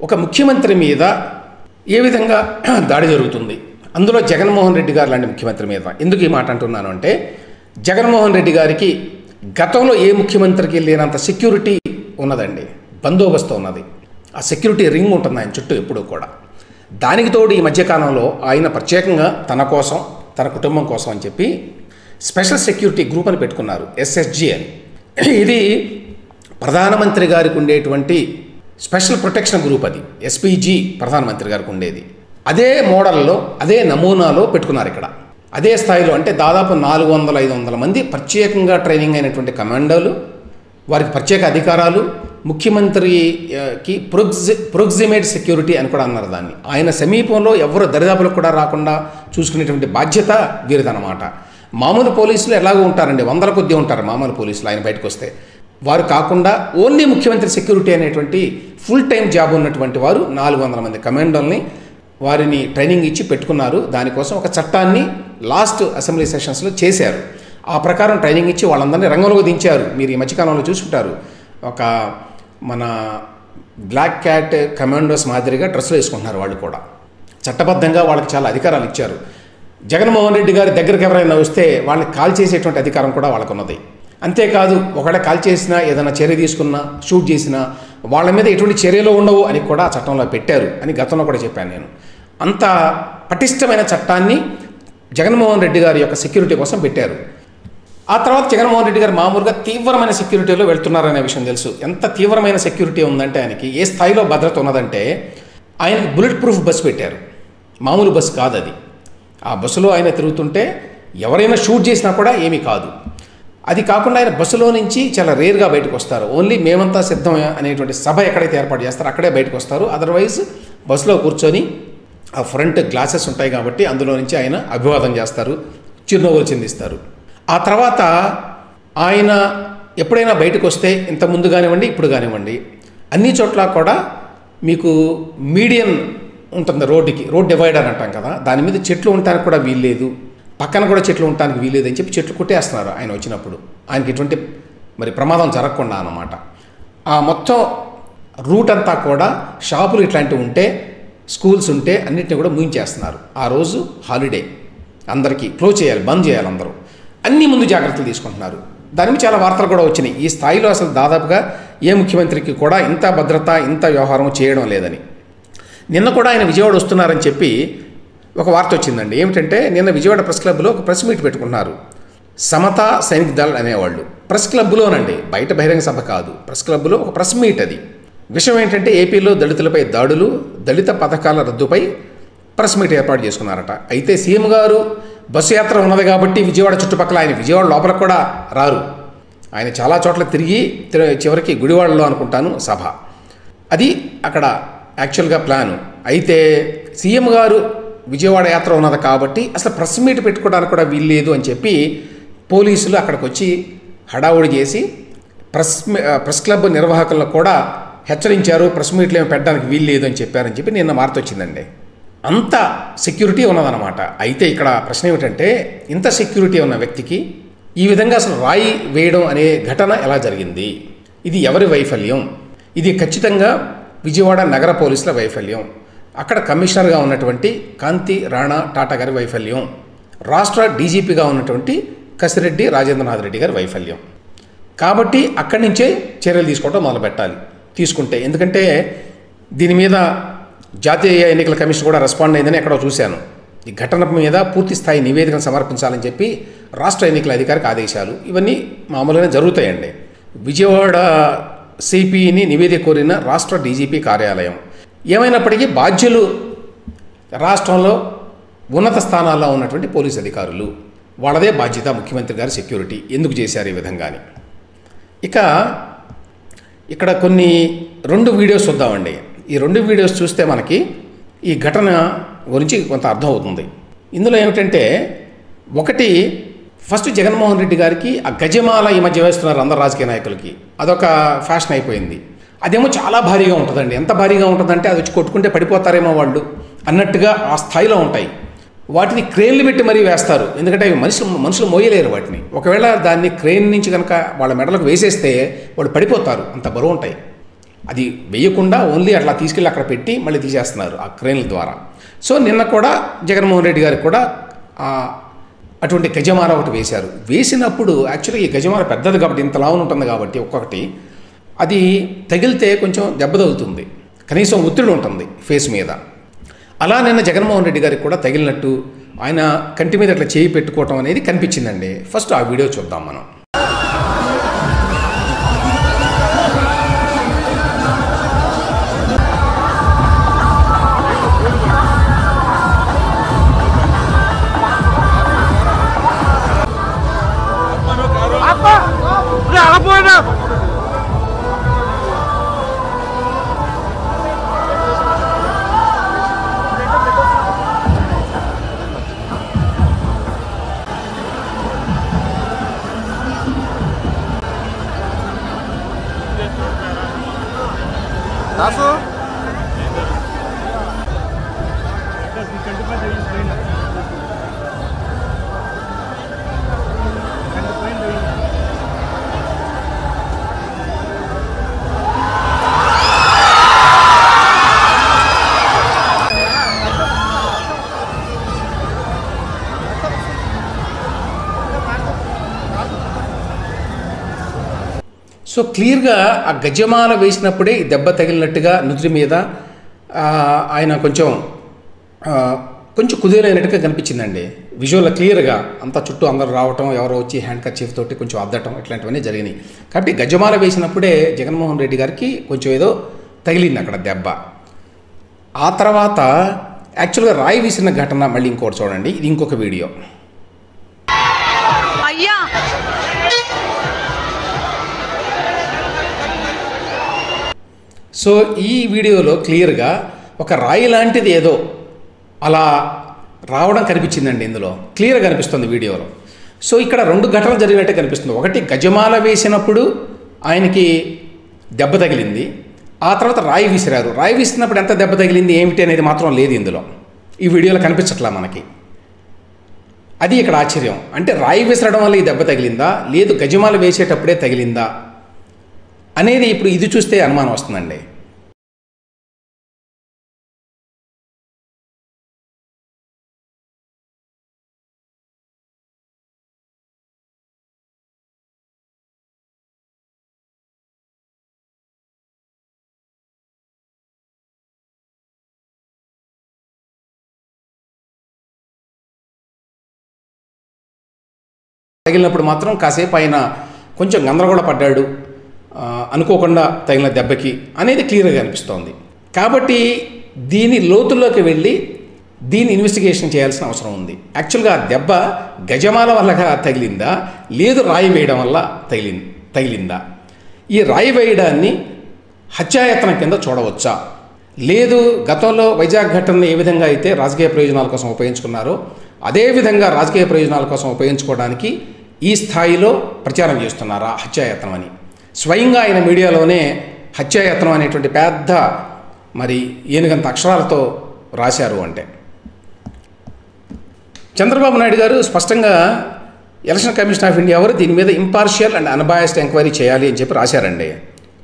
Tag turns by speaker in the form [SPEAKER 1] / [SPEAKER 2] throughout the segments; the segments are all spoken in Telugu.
[SPEAKER 1] ఒక ముఖ్యమంత్రి మీద ఏ విధంగా దాడి జరుగుతుంది? అందులో జగన్మోహన్ రెడ్డి గారు లాంటి ముఖ్యమంత్రి మీద. ఎందుకు ఈ మాట అంటున్నాను అంటే జగన్మోహన్ రెడ్డి గారికి గతంలో ఏ ముఖ్యమంత్రికి లేనంత సెక్యూరిటీ ఉన్నదండి. బందోబస్తు ఉన్నది. ఆ సెక్యూరిటీ రింగ్ ఉంటుంది ఆయన చుట్టూ ఎప్పుడూ కూడా. దానికి తోడు ఈ మధ్యకాలంలో ఆయన ప్రత్యేకంగా తన కోసం తన కుటుంబం కోసం అని చెప్పి స్పెషల్ సెక్యూరిటీ గ్రూప్ అని పెట్టుకున్నారు ఎస్ఎస్జి అని. ఇది ప్రధానమంత్రి గారికి ఉండేటువంటి స్పెషల్ ప్రొటెక్షన్ గ్రూప్ అది. ఎస్పీజీ ప్రధానమంత్రి గారికి ఉండేది. అదే మోడల్లో అదే నమూనాలో పెట్టుకున్నారు ఇక్కడ. అదే స్థాయిలో అంటే దాదాపు నాలుగు వందల ఐదు వందల మంది ప్రత్యేకంగా ట్రైనింగ్ అయినటువంటి కమాండోలు వారికి ప్రత్యేక అధికారాలు ముఖ్యమంత్రికి ప్రొగ్జి ప్రొగ్జిమేట్ సెక్యూరిటీ అని కూడా అన్నారు దాన్ని. ఆయన సమీపంలో ఎవరు దరిదాపులకు కూడా రాకుండా చూసుకునేటువంటి బాధ్యత వీరిదన్నమాట. మామూలు పోలీసులు ఎలాగో ఉంటారండి వందల కొద్దీ ఉంటారు మామూలు పోలీసులు ఆయన బయటకు వస్తే వారు కాకుండా ఓన్లీ ముఖ్యమంత్రి సెక్యూరిటీ అనేటువంటి ఫుల్ టైం జాబ్ ఉన్నటువంటి వారు నాలుగు వందల మంది కమాండోల్ని వారిని ట్రైనింగ్ ఇచ్చి పెట్టుకున్నారు. దానికోసం ఒక చట్టాన్ని లాస్ట్ అసెంబ్లీ సెషన్స్లో చేశారు. ఆ ప్రకారం ట్రైనింగ్ ఇచ్చి వాళ్ళందరినీ రంగంలోకి దించారు. మీరు ఈ మధ్యకాలంలో చూసుకుంటారు ఒక మన బ్లాక్ క్యాట్ కమాండోస్ మాదిరిగా డ్రెస్సులు వేసుకుంటున్నారు వాళ్ళు కూడా. చట్టబద్ధంగా వాళ్ళకి చాలా అధికారాలు ఇచ్చారు. జగన్మోహన్ రెడ్డి గారి దగ్గరికి ఎవరైనా వస్తే వాళ్ళని కాల్ చేసేటువంటి అధికారం కూడా వాళ్ళకు ఉన్నది అంతేకాదు ఒకవేళ కాల్ చేసినా ఏదైనా చర్య తీసుకున్నా షూట్ చేసినా వాళ్ళ మీద ఎటువంటి చర్యలు ఉండవు అని కూడా చట్టంలో పెట్టారు అని గతంలో కూడా చెప్పాను నేను. అంత పటిష్టమైన చట్టాన్ని జగన్మోహన్ రెడ్డి గారి యొక్క సెక్యూరిటీ కోసం పెట్టారు. ఆ తర్వాత జగన్మోహన్ రెడ్డి గారు మామూలుగా తీవ్రమైన సెక్యూరిటీలో వెళ్తున్నారనే విషయం తెలుసు. ఎంత తీవ్రమైన సెక్యూరిటీ ఉందంటే ఆయనకి ఏ స్థాయిలో భద్రత ఉన్నదంటే ఆయన బుల్లెట్ ప్రూఫ్ బస్సు పెట్టారు. మామూలు బస్సు కాదు అది ఆ బస్సులో ఆయన తిరుగుతుంటే ఎవరైనా షూట్ చేసినా కూడా ఏమీ కాదు. అది కాకుండా ఆయన బస్సులో నుంచి చాలా రేర్గా బయటకు వస్తారు. ఓన్లీ మేమంతా సిద్ధం అనేటువంటి సభ ఎక్కడైతే ఏర్పాటు చేస్తారో అక్కడే బయటకు వస్తారు. అదర్వైజ్ బస్సులో కూర్చొని ఆ ఫ్రంట్ గ్లాసెస్ ఉంటాయి కాబట్టి అందులో నుంచి ఆయన అభివాదం చేస్తారు చిరునవ్వులు చెందిస్తారు. ఆ తర్వాత ఆయన ఎప్పుడైనా బయటకు వస్తే ఇంత ముందు కానివ్వండి ఇప్పుడు కానివ్వండి అన్ని చోట్ల కూడా మీకు మీడియం ఉంటుంది రోడ్డుకి రోడ్ డివైడర్ అంటాం కదా దాని మీద చెట్లు ఉండటానికి కూడా వీల్లేదు. పక్కన కూడా చెట్లు ఉండటానికి వీలేదని చెప్పి చెట్లు కొట్టేస్తున్నారు ఆయన వచ్చినప్పుడు. ఆయనకి ఎటువంటి మరి ప్రమాదం జరగకుండా అన్నమాట. ఆ మొత్తం రూట్ అంతా కూడా షాపులు ఇట్లాంటివి ఉంటే స్కూల్స్ ఉంటే అన్నిటిని కూడా ముగించేస్తున్నారు ఆ రోజు హాలిడే. అందరికీ క్లోజ్ చేయాలి బంద్ చేయాలి అందరూ. అన్ని ముందు జాగ్రత్తలు తీసుకుంటున్నారు. దాని చాలా వార్తలు కూడా వచ్చినాయి. ఈ స్థాయిలో అసలు దాదాపుగా ఏ ముఖ్యమంత్రికి కూడా ఇంత భద్రత ఇంత వ్యవహారం చేయడం లేదని. నిన్న కూడా ఆయన విజయవాడ వస్తున్నారని చెప్పి ఒక వార్త వచ్చిందండి. ఏమిటంటే నిన్న విజయవాడ ప్రెస్ క్లబ్లో ఒక ప్రెస్ మీట్ పెట్టుకున్నారు. సమతా సైనిక దళ అనేవాళ్ళు. ప్రెస్ క్లబ్లోనండి బయట బహిరంగ సభ కాదు. ప్రెస్ క్లబ్లో ఒక ప్రెస్ మీట్ అది. విషయం ఏంటంటే ఏపీలో దళితులపై దాడులు దళిత పథకాల రద్దుపై ప్రెస్ మీట్ ఏర్పాటు చేసుకున్నారట. అయితే సీఎం గారు బస్సు యాత్ర ఉన్నది కాబట్టి విజయవాడ చుట్టుపక్కల ఆయన విజయవాడ లోపల కూడా రారు. ఆయన చాలా చోట్ల తిరిగి చివరికి గుడివాడలో అనుకుంటాను సభ. అది అక్కడ యాక్చువల్గా ప్లాను. అయితే సీఎం గారు విజయవాడ యాత్ర ఉన్నది కాబట్టి అసలు ప్రెస్ మీట్ పెట్టుకోవడానికి కూడా వీల్లేదు అని చెప్పి పోలీసులు అక్కడికి వచ్చి హడావుడి చేసి ప్రెస్ ప్రెస్ క్లబ్ నిర్వాహకులను కూడా హెచ్చరించారు. ప్రెస్ మీట్లు ఏమి పెట్టడానికి వీల్లేదు అని చెప్పారని చెప్పి నిన్న వార్త వచ్చిందండి అంత సెక్యూరిటీ ఉన్నదన్నమాట. అయితే ఇక్కడ ప్రశ్న ఏమిటంటే ఇంత సెక్యూరిటీ ఉన్న వ్యక్తికి ఈ విధంగా అసలు రాయి వేయడం అనే ఘటన ఎలా జరిగింది? ఇది ఎవరి వైఫల్యం? ఇది ఖచ్చితంగా విజయవాడ నగర పోలీసుల వైఫల్యం. అక్కడ కమిషనర్గా ఉన్నటువంటి కాంతి రాణా టాటా గారి వైఫల్యం. రాష్ట్ర డీజీపీగా ఉన్నటువంటి కసిరెడ్డి రాజేంద్రనాథ్ రెడ్డి గారి వైఫల్యం. కాబట్టి అక్కడి నుంచే చర్యలు తీసుకోవడం మొదలు పెట్టాలి తీసుకుంటే ఎందుకంటే దీని మీద జాతీయ ఎన్నికల కమిషన్ కూడా రెస్పాండ్ అయిందని ఎక్కడో చూశాను. ఈ ఘటన మీద పూర్తి స్థాయి నివేదికను సమర్పించాలని చెప్పి రాష్ట్ర ఎన్నికల అధికారికి ఆదేశాలు. ఇవన్నీ మామూలుగానే జరుగుతాయండి. విజయవాడ సిపిని నివేదిక కోరిన రాష్ట్ర డీజీపీ కార్యాలయం. ఏమైనప్పటికీ బాధ్యులు రాష్ట్రంలో ఉన్నత స్థానాల్లో ఉన్నటువంటి పోలీస్ అధికారులు. వాళ్ళదే బాధ్యత ముఖ్యమంత్రి గారి సెక్యూరిటీ. ఎందుకు చేశారు ఈ విధంగాని? ఇక ఇక్కడ కొన్ని రెండు వీడియోస్ చూద్దామండి. ఈ రెండు వీడియోస్ చూస్తే మనకి ఈ ఘటన గురించి కొంత అర్థం అవుతుంది ఇందులో ఏమిటంటే ఒకటి ఫస్ట్ జగన్మోహన్ రెడ్డి గారికి ఆ గజమాల ఈ మధ్య వేస్తున్నారు అందరు రాజకీయ నాయకులకి. అదొక ఫ్యాషన్ అయిపోయింది. అదేమో చాలా భారీగా ఉంటుందండి. ఎంత భారీగా ఉంటుందంటే అది వచ్చి కొట్టుకుంటే పడిపోతారేమో వాళ్ళు అన్నట్టుగా ఆ స్థాయిలో ఉంటాయి. వాటిని క్రెయిన్లు పెట్టి మరీ వేస్తారు. ఎందుకంటే అవి మనుషులు మనుషులు మోయలేరు వాటిని. ఒకవేళ దాన్ని క్రెయిన్ నుంచి కనుక వాళ్ళ మెడలకు వేసేస్తే వాళ్ళు పడిపోతారు. అంత బరువు ఉంటాయి. అది వేయకుండా ఓన్లీ అట్లా తీసుకెళ్ళి అక్కడ పెట్టి మళ్ళీ తీసేస్తున్నారు ఆ క్రెయిన్ల ద్వారా. సో నిన్న కూడా జగన్మోహన్ రెడ్డి గారికి కూడా అటువంటి గజమాల ఒకటి వేశారు. వేసినప్పుడు యాక్చువల్గా ఈ గజమాల పెద్దది కాబట్టి ఇంత లావున ఉంటుంది కాబట్టి ఒక్కొక్కటి. అది తగిలితే కొంచెం దెబ్బ తగులుతుంది. కనీసం ఒత్తిడి ఉంటుంది ఫేస్ మీద. అలా నిన్న జగన్మోహన్ రెడ్డి గారికి కూడా తగిలినట్టు ఆయన కంటి మీద అట్లా చేయి పెట్టుకోవటం అనేది కనిపించిందండి. ఫస్ట్ ఆ వీడియో చూద్దాం మనం.
[SPEAKER 2] 拿出。
[SPEAKER 1] సో క్లియర్గా ఆ గజమాల వేసినప్పుడే ఈ దెబ్బ తగిలినట్టుగా నుదుటి మీద ఆయన కొంచెం కొంచెం కుదేలైనట్టుగా కనిపించిందండి. విజువల్ క్లియర్గా అంతా చుట్టూ అందరూ రావటం ఎవరో వచ్చి హ్యాండ్ కర్చీఫ్ తోటి కొంచెం అద్దటం ఇట్లాంటివన్నీ జరిగినాయి. కాబట్టి గజమాల వేసినప్పుడే జగన్మోహన్ రెడ్డి గారికి కొంచెం ఏదో తగిలింది అక్కడ దెబ్బ. ఆ తర్వాత యాక్చువల్గా రాయి వేసిన ఘటన మళ్ళీ ఇంకోటి చూడండి. ఇది ఇంకొక వీడియో. సో ఈ వీడియోలో క్లియర్గా ఒక రాయి లాంటిది ఏదో అలా రావడం కనిపించిందండి ఇందులో. క్లియర్గా కనిపిస్తుంది వీడియోలో. సో ఇక్కడ రెండు ఘటనలు జరిగినట్టే కనిపిస్తుంది. ఒకటి గజమాల వేసినప్పుడు ఆయనకి దెబ్బ తగిలింది. ఆ తర్వాత రాయి విసిరారు. రాయి విసిరినప్పుడు ఎంత దెబ్బ తగిలింది ఏమిటి అనేది మాత్రం లేదు ఇందులో. ఈ వీడియోలో కనిపించట్లా మనకి. అది ఇక్కడ ఆశ్చర్యం. అంటే రాయి విసరడం వల్ల ఈ దెబ్బ తగిలిందా? లేదు గజమాల వేసేటప్పుడే తగిలిందా? అనేది ఇప్పుడు ఇది చూస్తే అనుమానం వస్తుందండి. తగిలినప్పుడు మాత్రం కాసేపు ఆయన కొంచెం గందరగోళ పడ్డాడు అనుకోకుండా తగిలిన దెబ్బకి అనేది క్లియర్గా అనిపిస్తోంది. కాబట్టి దీని లోతుల్లోకి వెళ్ళి దీన్ని ఇన్వెస్టిగేషన్ చేయాల్సిన అవసరం ఉంది. యాక్చువల్గా ఆ దెబ్బ గజమాల వల్లగా తగిలిందా? లేదు రాయి వేయడం వల్ల తగిలి తగిలిందా? ఈ రాయి వేయడాన్ని హత్యాయత్నం కింద చూడవచ్చా? లేదు గతంలో వైజాగ్ ఘటనను ఏ విధంగా అయితే రాజకీయ ప్రయోజనాల కోసం ఉపయోగించుకున్నారో అదేవిధంగా రాజకీయ ప్రయోజనాల కోసం ఉపయోగించుకోవడానికి ఈ స్థాయిలో ప్రచారం చేస్తున్నారా హత్యాయత్నం అని? స్వయంగా ఆయన మీడియాలోనే హత్యాయత్నం అనేటువంటి పెద్ద మరి ఏనుగంత అక్షరాలతో రాశారు అంటే. చంద్రబాబు నాయుడు గారు స్పష్టంగా ఎలక్షన్ కమిషన్ ఆఫ్ ఇండియా వారు దీని మీద ఇంపార్షియల్ అండ్ అన్బయాస్డ్ ఎంక్వైరీ చేయాలి అని చెప్పి రాశారండి.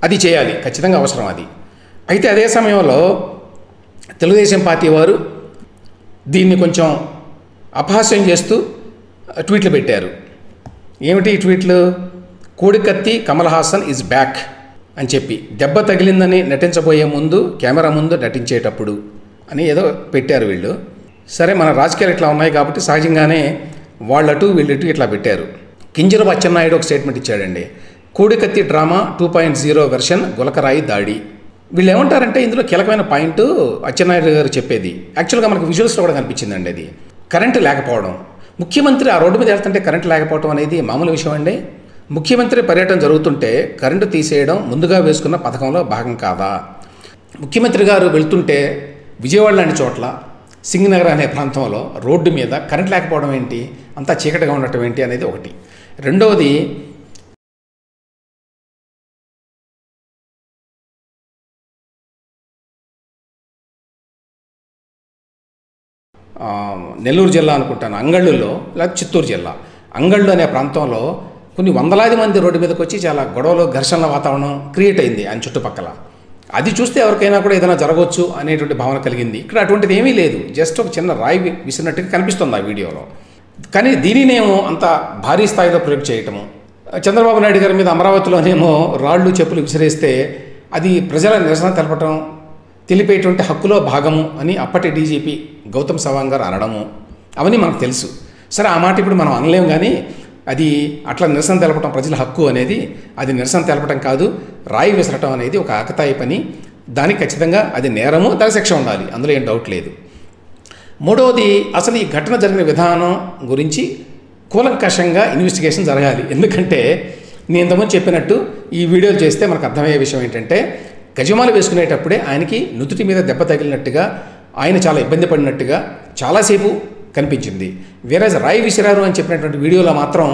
[SPEAKER 1] అది చేయాలి ఖచ్చితంగా అవసరం అది. అయితే అదే సమయంలో తెలుగుదేశం పార్టీ వారు దీన్ని కొంచెం అపహాస్యం చేస్తూ ట్వీట్లు పెట్టారు. ఏమిటి ట్వీట్లు? కోడికత్తి కమల్ హాసన్ ఈజ్ బ్యాక్ అని చెప్పి దెబ్బ తగిలిందని నటించబోయే ముందు కెమెరా ముందు నటించేటప్పుడు అని ఏదో పెట్టారు వీళ్ళు. సరే మన రాజకీయాలు ఇట్లా ఉన్నాయి కాబట్టి సహజంగానే వాళ్ళటు వీళ్ళటు ఇట్లా పెట్టారు. కింజరపు అచ్చెన్నాయుడు ఒక స్టేట్మెంట్ ఇచ్చాడండి. కోడికత్తి drama two point zero version గులకరాయి దాడి. వీళ్ళు ఏమంటారంటే ఇందులో కీలకమైన పాయింట్ అచ్చెన్నాయుడు గారు చెప్పేది. యాక్చువల్గా మనకు విజువల్స్లో కూడా కనిపించిందండి అది. కరెంటు లేకపోవడం. ముఖ్యమంత్రి ఆ రోడ్డు మీద వెళ్తుంటే కరెంటు లేకపోవడం అనేది మామూలు విషయం అండి. ముఖ్యమంత్రి పర్యటన జరుగుతుంటే కరెంటు తీసేయడం ముందుగా వేసుకున్న పథకంలో భాగం కాదా? ముఖ్యమంత్రి గారు వెళ్తుంటే విజయవాడ లాంటి చోట్ల సింగనగర్ అనే ప్రాంతంలో రోడ్డు మీద కరెంట్ లేకపోవడం ఏంటి? అంతా చీకటిగా ఉండటం ఏంటి అనేది ఒకటి. రెండవది నెల్లూరు జిల్లా అనుకుంటాను అంగళ్ళులో లేదా చిత్తూరు జిల్లా. అంగళ్ళు అనే ప్రాంతంలో కొన్ని వందలాది మంది రోడ్డు మీదకి వచ్చి చాలా గొడవలు ఘర్షణల వాతావరణం క్రియేట్ అయింది ఆయన చుట్టుపక్కల. అది చూస్తే ఎవరికైనా కూడా ఏదైనా జరగవచ్చు అనేటువంటి భావన కలిగింది. ఇక్కడ అటువంటిది ఏమీ లేదు. జస్ట్ ఒక చిన్న రాయి విసిరినట్టుగా కనిపిస్తుంది ఆ వీడియోలో. కానీ దీనినేమో అంత భారీ స్థాయిలో ప్రయోగ చేయటము చంద్రబాబు నాయుడు గారి మీద అమరావతిలోనేమో రాళ్ళు చెప్పులు విసిరేస్తే అది ప్రజల నిరసన తెలపటం తెలిపేటువంటి హక్కులో భాగము అని అప్పటి డీజీపీ గౌతమ్ సవాంగ్ గారు అనడము అవన్నీ మనకు తెలుసు. సరే ఆ మాట ఇప్పుడు మనం అనలేము కానీ అది అట్లా నిరసన తెలపటం ప్రజల హక్కు అనేది అది నిరసన తెలపటం కాదు. రాయి విసరటం అనేది ఒక ఆకతాయి పని. దానికి ఖచ్చితంగా అది నేరము దాని శిక్ష ఉండాలి. అందులో ఏం డౌట్ లేదు. మూడవది అసలు ఈ ఘటన జరిగిన విధానం గురించి కూలంకషంగా ఇన్వెస్టిగేషన్ జరగాలి. ఎందుకంటే నేను ఇంతకుముందు చెప్పినట్టు ఈ వీడియోలు చేస్తే మనకు అర్థమయ్యే విషయం ఏంటంటే గజమాలు వేసుకునేటప్పుడే ఆయనకి నుదుటి మీద దెబ్బ తగిలినట్టుగా ఆయన చాలా ఇబ్బంది పడినట్టుగా చాలాసేపు కనిపించింది. వేరే రాయ్ విసిరారు అని చెప్పినటువంటి వీడియోలో మాత్రం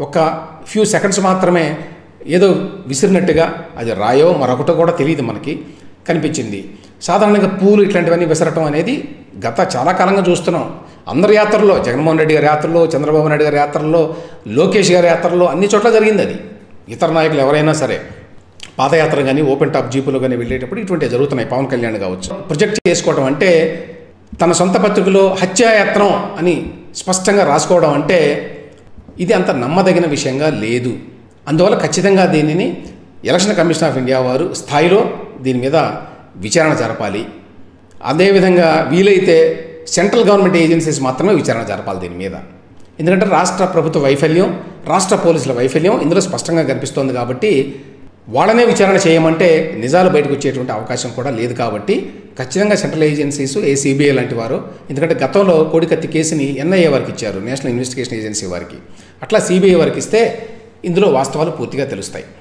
[SPEAKER 1] ఒక ఫ్యూ సెకండ్స్ మాత్రమే ఏదో విసిరినట్టుగా అది రాయో మరొకటో కూడా తెలియదు మనకి కనిపించింది. సాధారణంగా పూలు ఇట్లాంటివన్నీ విసరటం అనేది గత చాలా కాలంగా చూస్తున్నాం. అందరి యాత్రల్లో జగన్మోహన్ రెడ్డి గారి యాత్రలో చంద్రబాబు నాయుడు గారి యాత్రల్లో లోకేష్ గారి యాత్రల్లో అన్ని చోట్ల జరిగింది అది. ఇతర నాయకులు ఎవరైనా సరే పాదయాత్ర కానీ ఓపెన్ టాప్ జీపులో కానీ వెళ్ళేటప్పుడు ఇటువంటి జరుగుతున్నాయి. పవన్ కళ్యాణ్ కావచ్చు. ప్రొజెక్ట్ చేసుకోవడం అంటే తన సొంత పత్రికలో హత్యాయత్నం అని స్పష్టంగా రాసుకోవడం అంటే ఇది అంత నమ్మదగిన విషయంగా లేదు. అందువల్ల ఖచ్చితంగా దీనిని ఎలక్షన్ కమిషన్ ఆఫ్ ఇండియా వారు స్థాయిలో దీని మీద విచారణ జరపాలి. అదేవిధంగా వీలైతే సెంట్రల్ గవర్నమెంట్ ఏజెన్సీస్ మాత్రమే విచారణ జరపాలి దీని మీద. ఎందుకంటే రాష్ట్ర ప్రభుత్వ వైఫల్యం రాష్ట్ర పోలీసుల వైఫల్యం ఇందులో స్పష్టంగా కనిపిస్తోంది కాబట్టి వాళ్ళనే విచారణ చేయమంటే నిజాలు బయటకు వచ్చేటువంటి అవకాశం కూడా లేదు కాబట్టి ఖచ్చితంగా సెంట్రల్ ఏజెన్సీస్ ఏసీబీఐ లాంటి వారు ఎందుకంటే గతంలో కోడికత్తి కేసుని ఎన్ఐఏ వారికి ఇచ్చారు నేషనల్ ఇన్వెస్టిగేషన్ ఏజెన్సీ వారికి. అట్లా సిబిఐ వారికి ఇస్తే ఇందులో వాస్తవాలు పూర్తిగా తెలుస్తాయి.